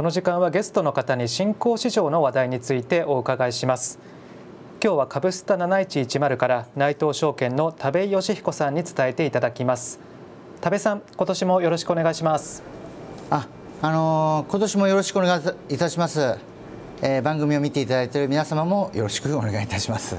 この時間はゲストの方に新興市場の話題についてお伺いします。今日は株スタ7110から内藤証券の田部義彦さんに伝えていただきます。田部さん今年もよろしくお願いします。あ、あのー、今年もよろしくお願いいたします、えー、番組を見ていただいている皆様もよろしくお願いいたします、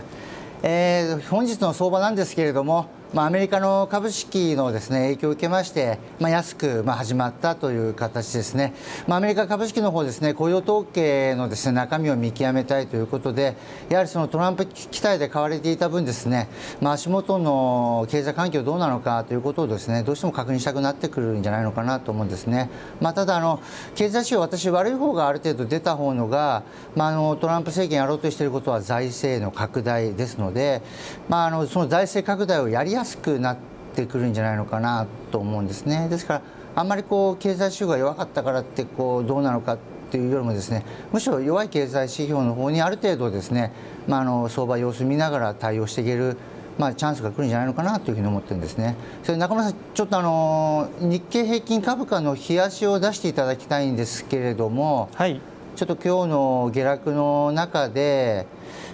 えー、本日の相場なんですけれどもまあ、アメリカの株式のです、ね、影響を受けまして、まあ、安くまあ始まったという形ですね、まあ、アメリカ株式の方ですね雇用統計のです、ね、中身を見極めたいということでやはりそのトランプ期待で買われていた分ですね、まあ、足元の経済環境どうなのかということをですねどうしても確認したくなってくるんじゃないのかなと思うんですね、まあ、ただあの経済指標私悪い方がある程度出た方のが、まあ、あのトランプ政権やろうとしていることは財政の拡大ですので、まあ、あのその財政拡大をやりやすくなってくるんじゃないのかなと思うんですね。ですからあんまりこう経済指標が弱かったからってこうどうなのかっていうよりもですねむしろ弱い経済指標の方にある程度ですね、まあ、あの相場様子見ながら対応していけるまあ、チャンスが来るんじゃないのかなというふうに思ってるんですね。それ中村さん、ちょっとあの日経平均株価の冷やしを出していただきたいんですけれども、はい、ちょっと今日の下落の中で、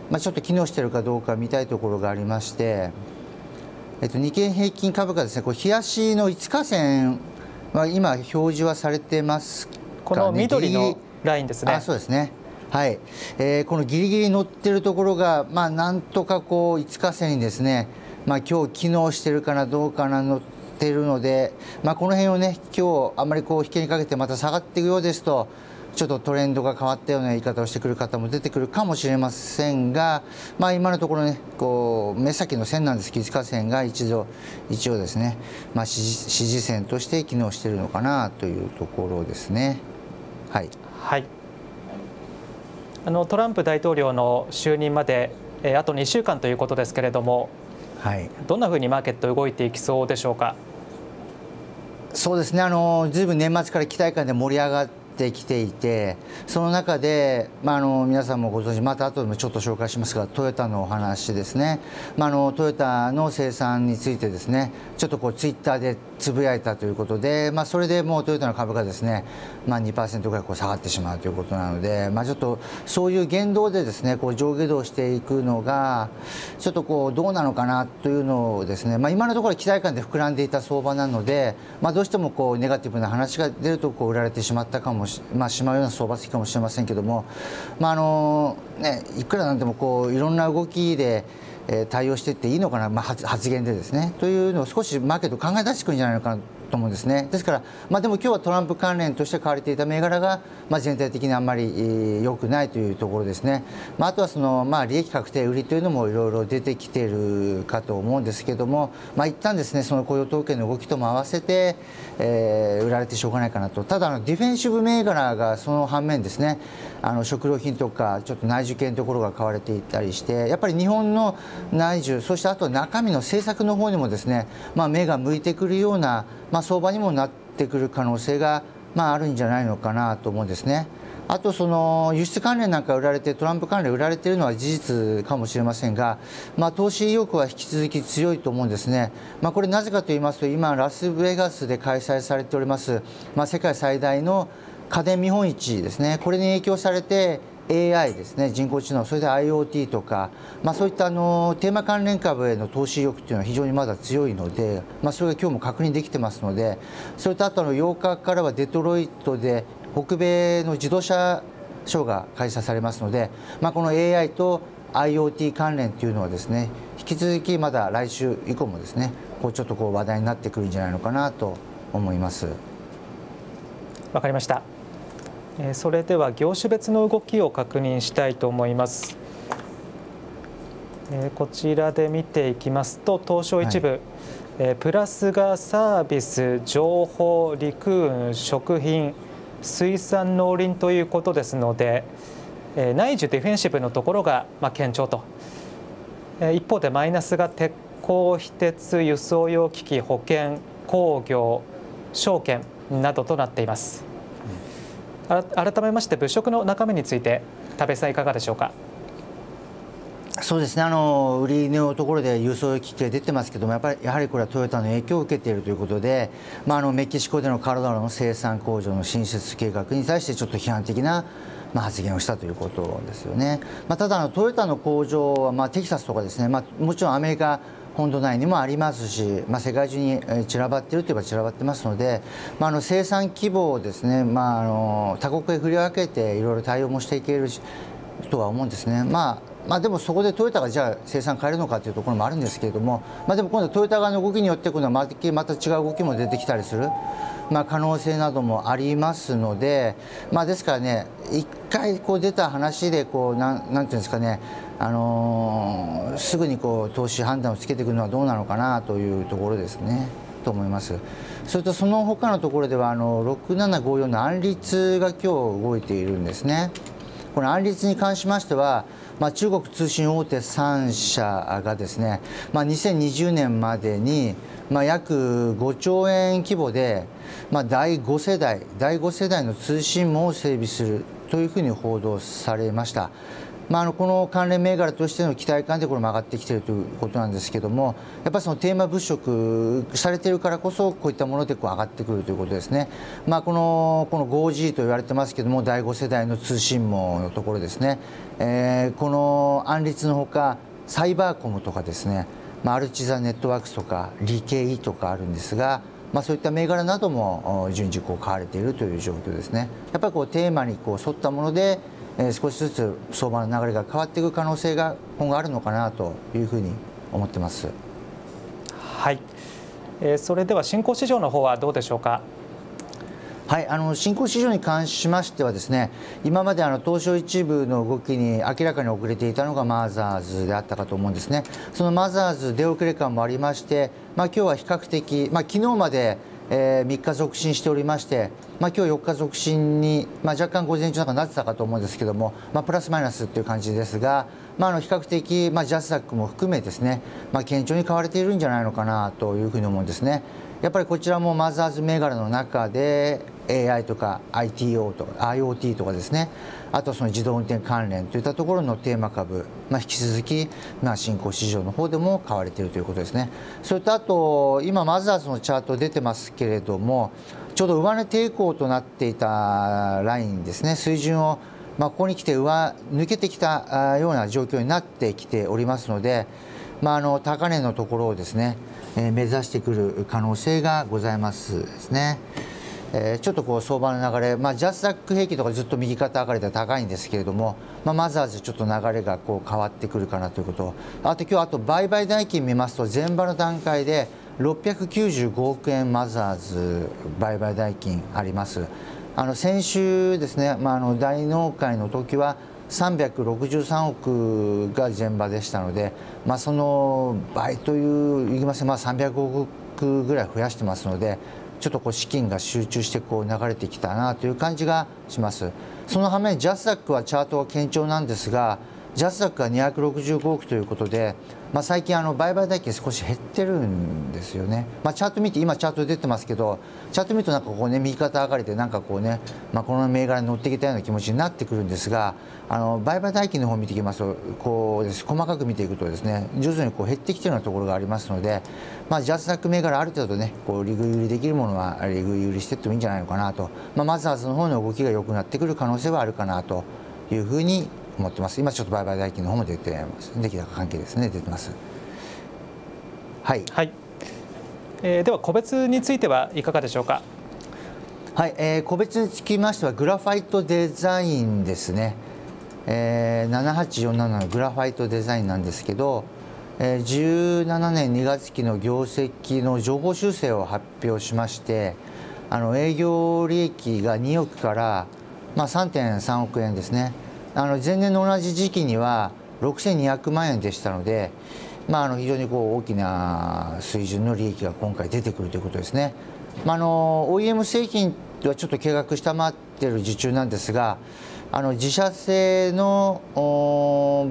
まあ、ちょっと機能しているかどうか見たいところがありまして。えっと、日経平均株価ですね、これ、冷やしの5日線は今、表示はされてますか、ね、この緑のラインですね。あそうですね。はい、えー、このギリギリ乗ってるところが、まあ、なんとかこう5日線にですね、まあ今日機能してるかなどうかな乗ってるので、まあ、この辺をね今日あんまりこう引けにかけてまた下がっていくようですとちょっとトレンドが変わったような言い方をしてくる方も出てくるかもしれませんが、まあ、今のところねこう目先の線なんですけど5線が一度一応ですね、まあ、支持支持線として機能しているのかなというところですね。はい、はい。あのトランプ大統領の就任まで、えー、あと2週間ということですけれども、はい、どんなふうにマーケット動いていきそうでしょうか？そうですね。あのずいぶん年末から期待感で盛り上がってきていてその中で、まあ、あの皆さんもご存知また後でもちょっと紹介しますがトヨタのお話ですね、まあ、あのトヨタの生産についてですねちょっとこうツイッターでつぶやいたということで、まあ、それでもうトヨタの株価ですね、まあ、2%ぐらいこう下がってしまうということなので、まあ、ちょっとそういう言動でですねこう上下動していくのがちょっとこうどうなのかなというのをですね、まあ、今のところ期待感で膨らんでいた相場なので、まあ、どうしてもこうネガティブな話が出るとこう売られてしまったかもし,、まあ、しまうような相場席かもしれませんけども、まああのね、いくらなんでもこういろんな動きで対応していっていいのかな、まあ、発言でですね。というのを少しマーケット考え出してくるんじゃないのかなと思うんですね。ですから、まあ、でも今日はトランプ関連として買われていた銘柄が、まあ、全体的にあんまり良くないというところですね。まあ、あとはその、まあ、利益確定売りというのもいろいろ出てきているかと思うんですけども、まあ、一旦ですねその雇用統計の動きとも合わせて、えー、売られてしょうがないかなと。ただあのディフェンシブ銘柄がその反面ですねあの食料品とかちょっと内需系のところが買われていたりしてやっぱり日本の内需そしてあと中身の政策の方にもですね、まあ、目が向いてくるような、まあ、相場にもなってくる可能性が、まあ、あるんじゃないのかなと思うんですね。あとその輸出関連なんか売られてトランプ関連売られているのは事実かもしれませんが、まあ、投資意欲は引き続き強いと思うんですね、まあ、これなぜかと言いますと今ラスベガスで開催されております、まあ、世界最大の家電見本市ですねこれに影響されて AI ですね人工知能それで IoT とか、まあ、そういったあのテーマ関連株への投資意欲というのは非常にまだ強いので、まあ、それが今日も確認できてますのでそれとあとの8日からはデトロイトで北米の自動車ショーが開催されますので、まあ、この AI と IoT 関連というのはですね引き続きまだ来週以降もですねこうちょっとこう話題になってくるんじゃないのかなと思います。わかりました。それでは業種別の動きを確認したいと思います。こちらで見ていきますと東証一部、はい、プラスがサービス情報陸運食品水産農林ということですので内需ディフェンシブのところがま堅調と。一方でマイナスが鉄鋼非鉄輸送用機器保険工業証券などとなっています改めまして物色の中身について田部さんいかがでしょうか？そうですね。あの売りのところで輸送機器が出てますけどもやっぱりやはりこれはトヨタの影響を受けているということで、まあ、あのメキシコでのカロラドの生産工場の新設計画に対してちょっと批判的なまあ、発言をしたということですよね、まあ、ただあのトヨタの工場は、まあ、テキサスとかですね、まあ、もちろんアメリカ本土内にもありますし、まあ、世界中に散らばっているといえば散らばってますので、まあ、あの生産規模をですね、まあ、あの他国へ振り分けていろいろ対応もしていけるとは思うんですね。まあまあ、でもそこでトヨタがじゃあ生産変えるのかというところもあるんですけれども、まあ、でも今度トヨタ側の動きによって今度はまた違う動きも出てきたりする、まあ、可能性などもありますので、まあ、ですからね一回こう出た話でこうなんなんていうんですかねあのー、すぐにこう投資判断をつけていくのはどうなのかなというところですね。と思いますそれとその他のところではあの6754の安立が今日動いているんですね。この安立に関しましてはまあ、中国通信大手3社がですね、まあ、2020年までに、まあ、約5兆円規模で、ま、第5世代第5世代の通信網を整備するというふうに報道されました。まあ、あのこの関連銘柄としての期待感でこれも上がってきているということなんですけどもやっぱりそのテーマ物色されているからこそこういったものでこう上がってくるということですね、まあ、このこの 5G と言われてますけども第5世代の通信網のところですね、えー、この安立のほかサイバーコムとかですね、まあ、アルチザネットワークスとか理系とかあるんですがまあ、そういった銘柄なども順次こう買われているという状況ですね。やっぱりこうテーマにこう沿ったものでえ少しずつ相場の流れが変わっていく可能性が今後あるのかなというふうに思ってます。はい、えー、それでは新興市場の方はどうでしょうか？はい、あの新興市場に関しましてはですね今まであの東証一部の動きに明らかに遅れていたのがマザーズであったかと思うんですねそのマザーズ出遅れ感もありまして、まあ、今日は比較的、まあ、昨日までえー、3日続伸しておりまして、まあ、今日4日続伸に、まあ、若干午前中なんかなってたかと思うんですけども、まあ、プラスマイナスっていう感じですが、まあ、あの比較的、まあ、ジャスダックも含めですね、まあ、堅調に買われているんじゃないのかなというふうに思うんですね。やっぱりこちらもマザーズ銘柄の中で AI とか ITO とか IoT とかですね。あとその自動運転関連といったところのテーマ株、まあ、引き続き、まあ、新興市場の方でも買われているということですね。それとあと今マザーズのチャート出てますけれどもちょうど上値抵抗となっていたラインですね。水準をまあ、ここに来て上抜けてきたような状況になってきておりますので、まあ、あの高値のところをですね、えー、目指してくる可能性がございますですね。えー、ちょっとこう相場の流れ、まあ、ジャスダック平均とかずっと右肩上がりで高いんですけれども、まあ、マザーズちょっと流れがこう変わってくるかなということ。あと今日あと売買代金見ますと前場の段階で695億円マザーズ売買代金あります。あの先週ですね、まあ、あの大納会の時は363億が前場でしたので、まあ、その倍といういきますまあ、300億ぐらい増やしてますのでちょっとこう資金が集中してこう流れてきたなという感じがします。その反面ジャスダックはチャートは堅調なんですがジャスダックが265億ということで、まあ、最近あの売買代金少し減ってるんですよね、まあ、チャート見て今チャート出てますけどチャート見るとなんかこうね右肩上がりでなんかこうね、まあ、この銘柄に乗ってきたような気持ちになってくるんですがあの売買代金の方を見ていきますとこうです。細かく見ていくとですね徐々にこう減ってきているようなところがありますので、まあ、ジャスダック銘柄ある程度ねこう利食い売りできるものは利食い売りしていってもいいんじゃないのかなと、まあ、マザーズの方の動きが良くなってくる可能性はあるかなというふうに思ってます。今ちょっと売買代金の方も出てます。出来高関係ですね。出てます。はい、はい。えー、では個別についてはいかがでしょうか？はい、えー、個別につきましてはグラファイトデザインですね、えー、7847のグラファイトデザインなんですけど、えー、17年2月期の業績の情報修正を発表しましてあの営業利益が2億から、まあ、3.3億円ですねあの前年の同じ時期には6200万円でしたので、まあ、あの非常にこう大きな水準の利益が今回出てくるということですね。まあ、あの OEM 製品はちょっと計画下回っている受注なんですがあの自社製の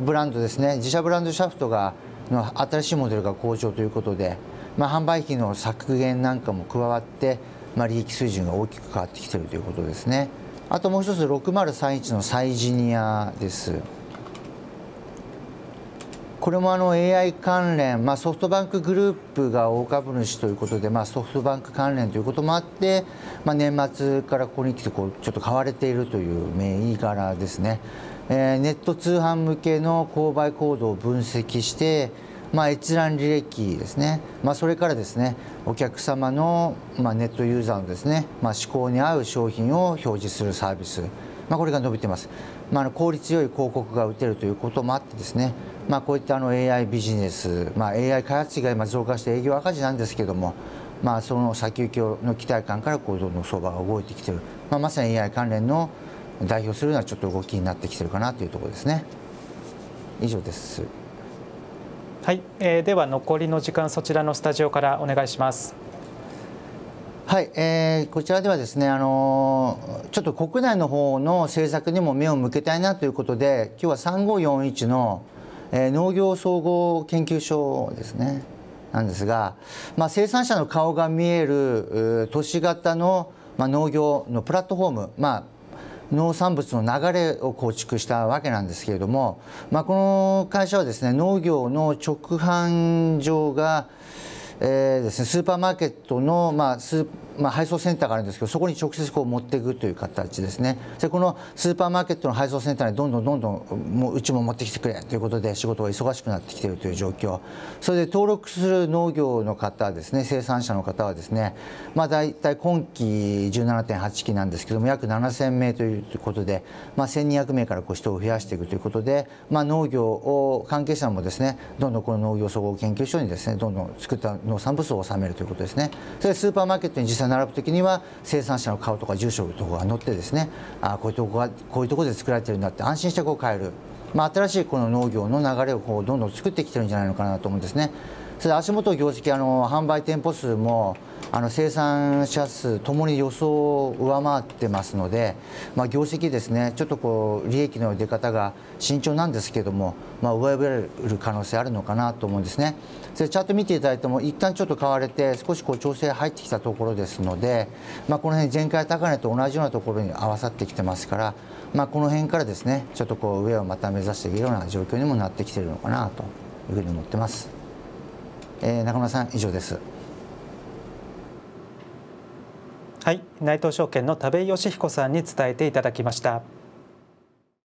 ブランドですね自社ブランドシャフトがの新しいモデルが好調ということで、まあ、販売費の削減なんかも加わって、まあ、利益水準が大きく変わってきているということですね。あともう一つ6031のサイジニアです。これもあの AI 関連、まあ、ソフトバンクグループが大株主ということで、まあ、ソフトバンク関連ということもあって、まあ、年末からここに来てこうちょっと買われているという銘柄ですね、えー、ネット通販向けの購買行動を分析して、まあ、閲覧履歴ですね、まあ、それからですねお客様の、まあ、ネットユーザーのですね、まあ、思考に合う商品を表示するサービス、まあ、これが伸びてます、まあ、効率よい広告が打てるということもあってですね、まあ、こういったあの AI ビジネス、まあ、AI 開発費が今増加して営業赤字なんですけども、まあ、その先行きの期待感からこうどんどん相場が動いてきてる、まあ、まさに AI 関連の代表するようなちょっと動きになってきてるかなというところですね。以上です。はい、えー、では残りの時間そちらのスタジオからお願いします。はい、えー、こちらではですね、あのー、ちょっと国内の方の政策にも目を向けたいなということで今日は3541の、えー、農業総合研究所ですね。なんですが、まあ、生産者の顔が見える都市型の、まあ、農業のプラットフォーム、まあ、農産物の流れを構築したわけなんですけれども、まあ、この会社はですね農業の直販場がえーですね、スーパーマーケットの、まあスまあ、配送センターがあるんですけどそこに直接こう持っていくという形ですね。でこのスーパーマーケットの配送センターにどんどんどんどんもううちも持ってきてくれということで仕事が忙しくなってきているという状況。それで登録する農業の方ですね生産者の方はですね、まあ、大体今期17.8期なんですけども約7000名ということで、まあ、1200名からこう人を増やしていくということで、まあ、農業を関係者もですねどんどんこの農業総合研究所にですねどんどん作った農産物を納めるということですねそれスーパーマーケットに実際並ぶ時には生産者の顔とか住所とかが載ってですねあこういうとこがこういうところで作られてるんだって安心してこう買える、まあ、新しいこの農業の流れをこうどんどん作ってきてるんじゃないのかなと思うんですね。それ足元業績あの販売店舗数もあの生産者数ともに予想を上回ってますので、まあ、業績ですねちょっとこう利益の出方が慎重なんですけども、まあ、上振れる可能性あるのかなと思うんですねそれチャート見ていただいても一旦ちょっと買われて少しこう調整入ってきたところですので、まあ、この辺前回高値と同じようなところに合わさってきてますから、まあ、この辺からですねちょっとこう上をまた目指していくような状況にもなってきているのかなというふうに思ってます。えー、中村さん以上です。はい、内藤証券の田部義彦さんに伝えていただきました。